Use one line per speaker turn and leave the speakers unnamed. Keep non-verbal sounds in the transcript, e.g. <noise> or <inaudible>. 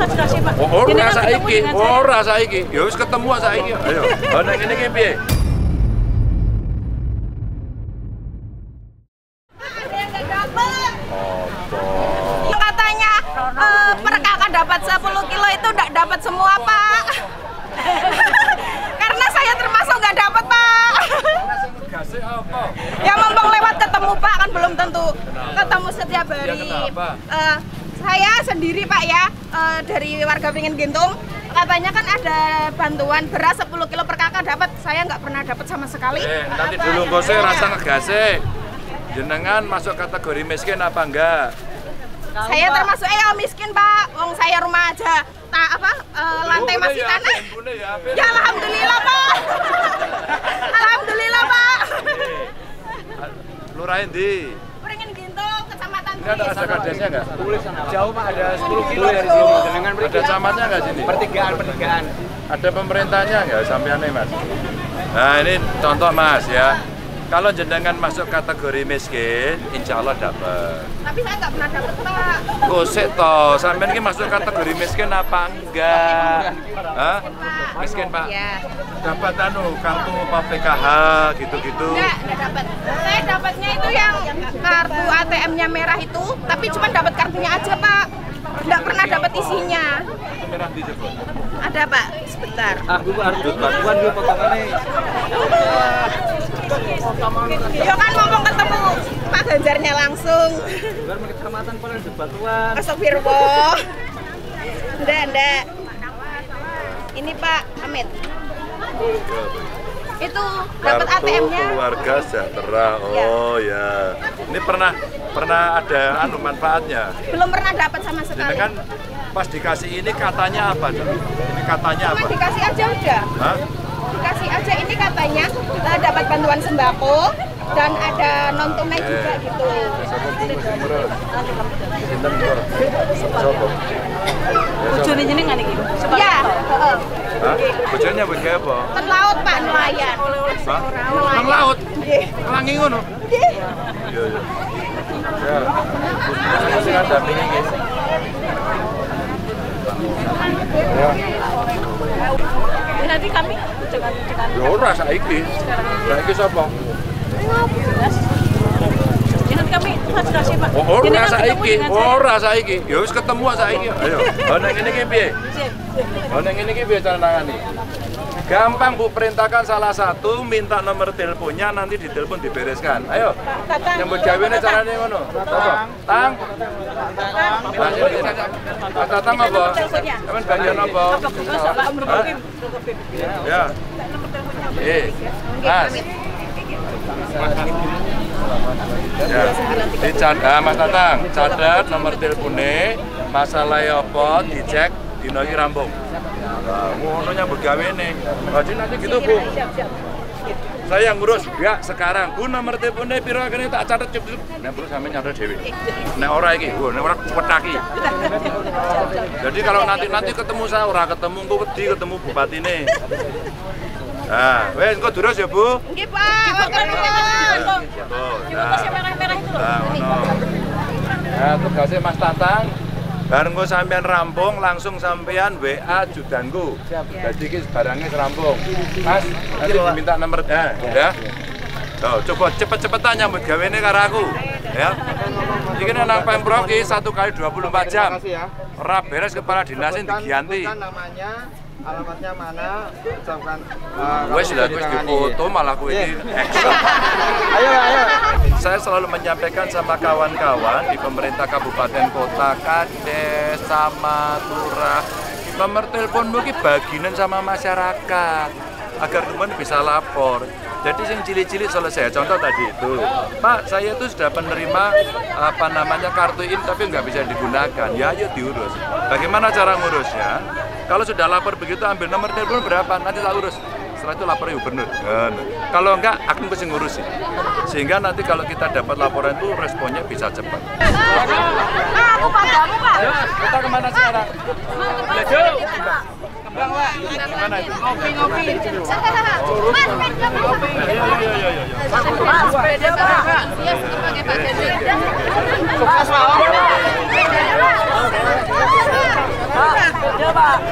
vaksinasi Pak.
Oh, ora
ketemu
saiki, ora saiki. Ya wis ketemu saiki. Ayo. Ana ngene iki piye?
Katanya eh, per kakak dapat 10 kilo itu enggak dapat semua, Pak. <laughs> Karena saya termasuk nggak dapat, Pak. Ya mumpung lewat ketemu, Pak, kan belum tentu ketemu setiap hari.
Ya?
Eh, saya sendiri, Pak ya, eh, dari warga Pringin Gintung. Katanya kan ada bantuan beras 10 kilo per kakak dapat. Saya nggak pernah dapat sama sekali.
Eh, nanti dulu kose rasa ngegasik. Jenengan masuk kategori miskin apa enggak?
Saya termasuk eh miskin, Pak. Wong saya rumah aja tak apa eh, lantai
Oh,
masih
ya,
tanah.
ya, apa?
Ya alhamdulillah, Pak. <laughs> alhamdulillah, Pak.
Lurah di. Ini ada ada kadesnya enggak?
Jauh Pak ada 10 kilo dari sini dengan
Ada camatnya enggak sini?
pertigaan pertigaan.
Ada pemerintahnya enggak sampean Mas? Nah, ini contoh Mas ya. Kalau jenengan masuk kategori miskin, insya Allah dapat.
Tapi saya nggak pernah dapat, Pak.
Gosek toh, sampean ini masuk kategori miskin apa enggak? Hah? Miskin Pak?
Iya.
Dapat anu kartu apa PKH gitu-gitu.
Enggak, enggak dapat. Saya dapatnya itu yang kartu ATM-nya merah itu, tapi cuma dapat kartunya aja, Pak. Enggak pernah dapat isinya.
Merah disebut.
Ada, Pak. Sebentar.
Aku harus bantuan dulu potongannya.
Yo kan ngomong ketemu Pak Ganjarnya langsung.
Ke kecamatan paling ada bantuan.
Astagfirullah. Enggak, enggak. Ini Pak Amit. Itu dapat ATM-nya.
keluarga sejahtera. Oh ya. Ini pernah pernah ada anu manfaatnya.
Belum pernah dapat sama sekali.
Jenengan pas dikasih ini katanya apa? Ini katanya
Cuma
apa?
dikasih aja udah.
Hah?
Dikasih aja ini katanya eh, dapat bantuan sembako dan ada non tunai juga gitu.
Sinten kok? Sopo?
Bojone jenengan iki.
Ya, heeh.
Hah? Bojone buat kayak apa?
Ke laut Pak nelayan.
Nang laut.
Nggih.
Kelangi ngono.
Nggih.
Iya, iya. Ya. Ada guys. Ya.
Nanti kami dengan
Ya ora saiki. Saiki sapa? Oh, ora saiki. Ora saiki. Ya wis ketemu saiki. Ayo. Ana ngene iki piye? Ana ngene iki piye cara nangani? Gampang Bu, perintahkan salah satu, minta nomor teleponnya, nanti ditelepon dibereskan. Ayo. Yang bergawe ini caranya ngono. Apa? Tang. Mas Tatang apa? Emang bagian apa? Hah? Ya. Eh, Mas. Ya, dicatat Mas Tatang, catat nomor teleponnya, masalah apa, dicek, dino iki rampung. Nah, ngono nya begawe nih. Jadi nanti gitu, Bu. Saya yang ngurus, ya sekarang. Bu nomor teleponnya piro kene tak catat cep cep. Nek perlu sampe nyatet dhewe. Nek ora iki, Bu, nek ora petaki. Jadi kalau nanti-nanti ketemu saya ora ketemu engko wedi ketemu bupatine. Nah, wes engko durus ya, Bu.
Nggih Pak.
Tuh,
Di
nah. Nah, tugasnya Mas Tatang Bareng gue sampean rampung, langsung sampean WA judanku. Jadi ini barangnya rampung. Mas, nanti diminta nomor ya, ya. Tuh, coba cepet-cepetan nyambut gawe ini karo aku. Ya. Ini nang Pemprov ki satu kali 24 jam. Ora beres kepala dinasnya diganti.
namanya, alamatnya mana, ucapkan
Wes sudah wis difoto malah kowe iki action. <laughs>
Ayo, ayo.
Saya selalu menyampaikan sama kawan-kawan di pemerintah kabupaten kota, kades, camat, lurah, nomor teleponmu ki baginan sama masyarakat agar kemudian bisa lapor. Jadi yang cilik-cilik selesai. Contoh tadi itu, Pak, saya itu sudah penerima apa namanya kartu in tapi nggak bisa digunakan. Ya, ayo diurus. Bagaimana cara ngurusnya? Kalau sudah lapor begitu, ambil nomor telepon berapa, nanti tak urus. Setelah itu lapor gubernur. Nah, Kalau enggak, aku mesti ngurusin. Sehingga nanti kalau kita dapat laporan itu responnya bisa cepat.
Ah, aku padamu, Pak.
Kita ke mana sekarang? Ke mana itu?
Ngopi-ngopi. Mas, main ke mana?
Iya, iya, iya, iya.
Mas, sepeda Pak. Iya, sepeda.
Sukses, Pak.
Gracias.